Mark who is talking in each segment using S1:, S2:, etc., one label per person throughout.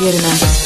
S1: yerine.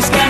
S1: this guy.